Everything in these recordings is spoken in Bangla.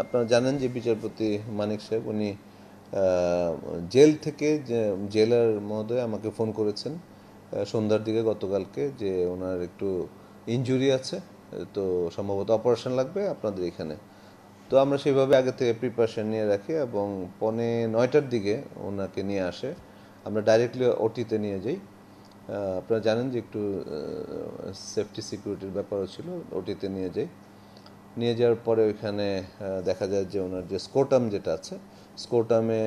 আপনারা জানেন যে বিচারপতি মানিক সাহেব, উনি জেল থেকে জেলার মহোদয় আমাকে ফোন করেছেন সন্ধ্যার দিকে গতকালকে যে ওনার একটু ইনজুরি আছে, তো সম্ভবত অপারেশন লাগবে আপনাদের এখানে। তো আমরা সেভাবে আগে থেকে প্রিপারেশন নিয়ে রাখি এবং পনে নয়টার দিকে ওনাকে নিয়ে আসে। আমরা ডাইরেক্টলি ওটিতে নিয়ে যাই। আপনারা জানেন যে একটু সেফটি সিকিউরিটির ব্যাপারও ছিল, ওটিতে নিয়ে যাই। নিয়ে যাওয়ার পরে ওইখানে দেখা যায় যে ওনার যে স্কোটাম যেটা আছে, স্কোটামে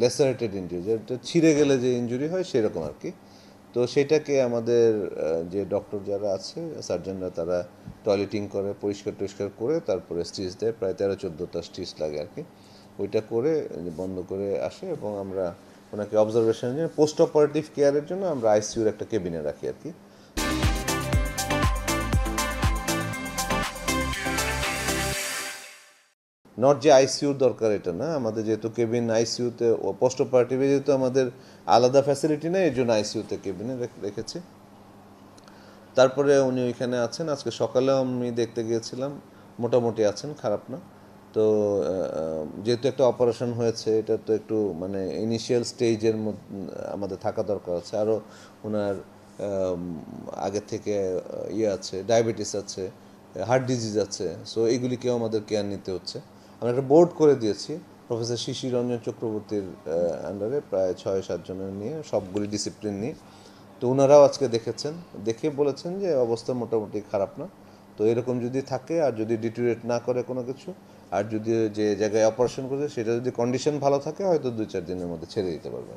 লেসারেটেড ইঞ্জুরি যেটা ছিঁড়ে গেলে যে ইঞ্জুরি হয় সেরকম আর কি। তো সেটাকে আমাদের যে ডক্টর যারা আছে সার্জনরা তারা টয়লেটিং করে, পরিষ্কার টরিষ্কার করে, তারপরে স্টিচ দেয়, প্রায় তেরো চোদ্দোটা স্টিচ লাগে আর কি। ওইটা করে, বন্ধ করে আসে এবং আমরা ওনাকে অবজারভেশনের জন্য পোস্ট অপারেটিভ কেয়ারের জন্য আমরা আইসিইউর একটা কেবিনে রাখি আর কি। নট যে আইসিইউর দরকার এটা না, আমাদের যেহেতু কেবিন আইসিইউতে পোস্ট অপারেটিভে যেহেতু আমাদের আলাদা ফ্যাসিলিটি নেই এই জন্য আইসিইউতে কেবিনে রেখেছি। তারপরে উনি ওইখানে আছেন, আজকে সকালেও আমি দেখতে গিয়েছিলাম, মোটামুটি আছেন, খারাপ না। তো যেহেতু একটা অপারেশন হয়েছে, এটা তো একটু মানে ইনিশিয়াল স্টেজের আমাদের থাকা দরকার আছে। আরও ওনার আগের থেকে ইয়ে আছে ডায়াবেটিস আছে হার্ট ডিজিজ আছে সো এইগুলিকেও আমাদের কেয়ার নিতে হচ্ছে। আমরা একটা বোর্ড করে দিয়েছি। প্রফেসর শিশির রঞ্জন চক্রবর্তীর আন্ডারে প্রায় ছয় সাতজনের নিয়ে সবগুলি ডিসিপ্লিন নিয়ে। তো ওনারাও আজকে দেখেছেন। দেখে বলেছেন যে অবস্থা মোটামুটি খারাপ না। তো এরকম যদি থাকে আর যদি ডিটিউরেট না করে কোনো কিছু, আর যদি যে জায়গায় অপারেশন করেছে, সেটা যদি কন্ডিশন ভালো থাকে, হয়তো দু চার দিনের মধ্যে ছেড়ে দিতে পারবে